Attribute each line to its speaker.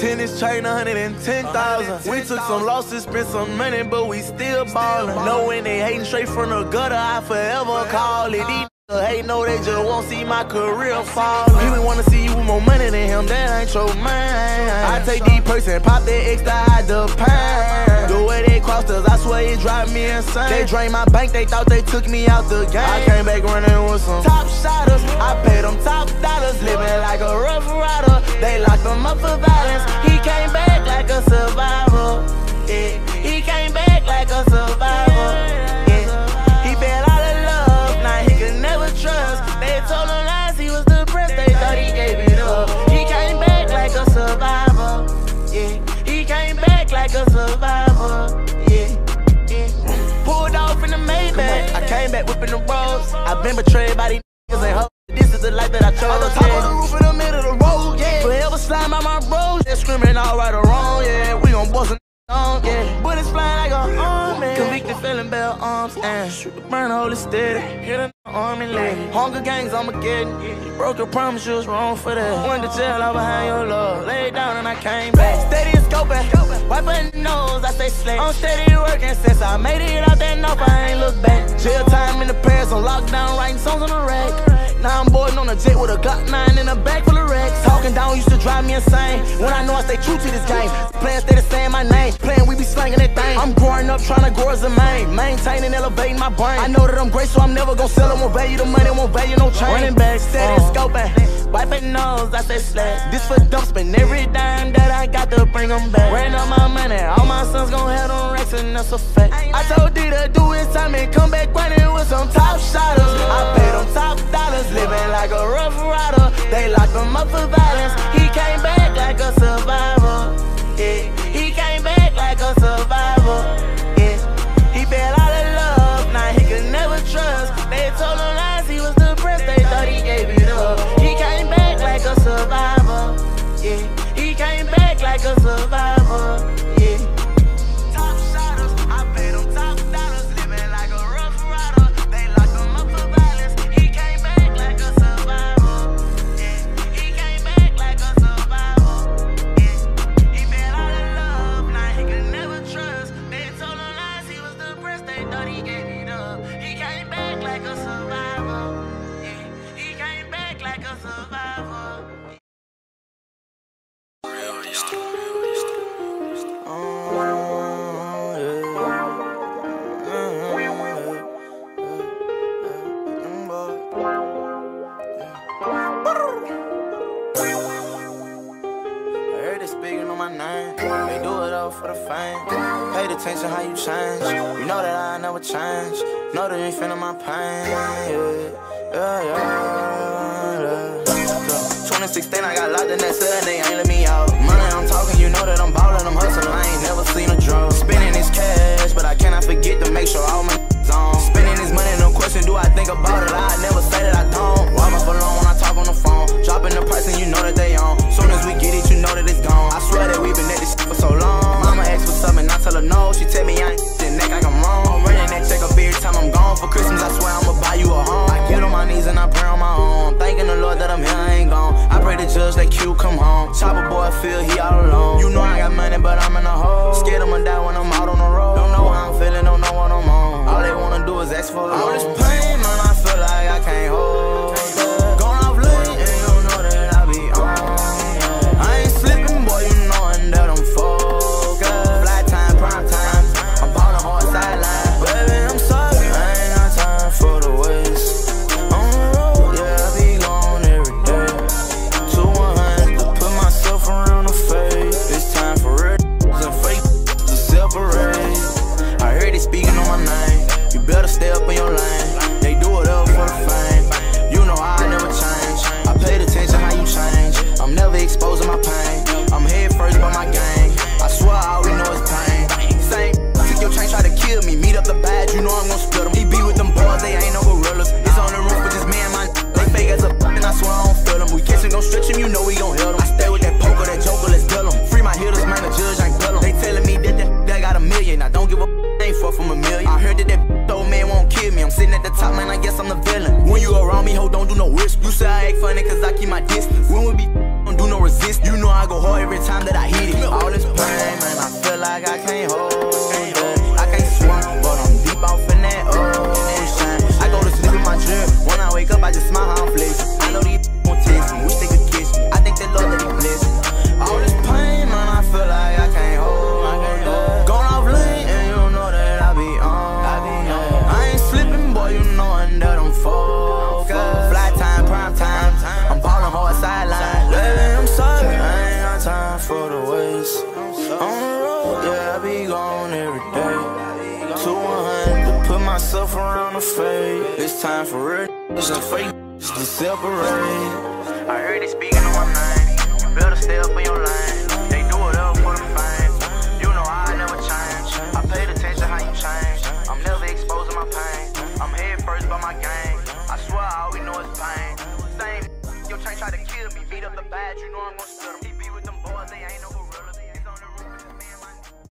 Speaker 1: Tennis chain, 110,000. We took some losses, spent some money, but we still ballin'. Know when they hating straight from the gutter, I forever call it. These hate, no, they just won't see my career fall. People wanna see you with more money than him, ain't your man. I take these perks and pop that extra out the pan. The way they crossed us, I swear it drive me insane. They drained my bank, they thought they took me out the game. I came back running with some top shotters. I paid them top dollars, living like a rough rider. They locked him up for violence. He came back like a survivor. Yeah, came back whipping the roads. I've been betrayed by these niggas and hoes. This is the life that I chose. On the top of the roof in the middle of the road, yeah. Forever slime out my bros. They're screaming all right or wrong, yeah. We gon' bust a on, yeah. Bullets flying like a army. Convicted felon, bell arms, and shoot the burn, hold it steady. Hit an arm and leg. Hunger gangs, Armageddon. You broke your promise, you was wrong for that. Went to jail, I behind your love. Laid down and I came back. Nose, I stay slick. I'm steady working since I made it out that nope, I ain't look back. Jail time in the Paris on lockdown, writing songs on the rack. Now I'm boarding on a jet with a Glock 9 in a bag full of racks. Talking down used to drive me insane. When I know I stay true to this game. Playing steady saying my name. Playing we be slanging that thing. I'm growing up trying to grow as a main. Maintaining, elevating my brain. I know that I'm great, so I'm never gonna sell them. Won't value the money, won't value no change. Running back, steady uh. scoping. Wiping nose, I say slack. This for dump, spend every dime that I got to bring them back. Ran up my money, all my sons gon' have them racks, and that's a fact. I told D to do his time and come back running with some top shotters. I paid them top dollars, living like a rough rider. They locked him up for violence. He came back like a survivor. Yeah, he came back like a survivor. Yeah, he fell out of love, now he could never trust. They told him lies, he was depressed. They thought he gave it up. He came back like a survivor. Yeah, he came back like a survivor. The fame. Pay attention how you change. You know that I never change. Know that you feeling my pain. Yeah, yeah. yeah. 2016, I got locked in that cell and they ain't let me and I pray on my own. Thanking the Lord that I'm here, I ain't gone. I pray the judge that Q come home. Chopper boy feel he all alone. You know I got money, but I'm in a hole. Scared I'ma die when I'm out on the road. Don't know how I'm feeling, don't know what I'm on. exposing my pain. I'm head first by my gang. I swear I already know it's pain. Same, took your chain, try to kill me. Meet up the badge, you know I'm gonna split them. He be with them boys, they ain't no gorillas. It's on the roof, but just me and my They fake as a and I swear I don't feel them. We catching, gon' stretch him, you know we gon' help them. I stay with that poker, that joker, let's deal them. Free my hitters, man, the judge ain't tell them. They telling me that that I got a million. I don't give a ain't fuck from a million. I heard that that old man won't kill me. I'm sitting at the top, man, I guess I'm the villain. When you around me, ho, don't do no risk. You say I act funny, cause I keep my distance. When we be resist. You know I go hard every time that I hit it. All this pain, man, I feel like I can't hold. I can't swim, but I'm deep off in that ocean. I go to sleep in my. When I wake up, I just smile I'm flexing. I know these for the waste. On the road, yeah, I be gone every day. 200 to put myself around the fade. It's time for real niggas and fake to separate. I heard they speaking on my name. You better stay up in your lane.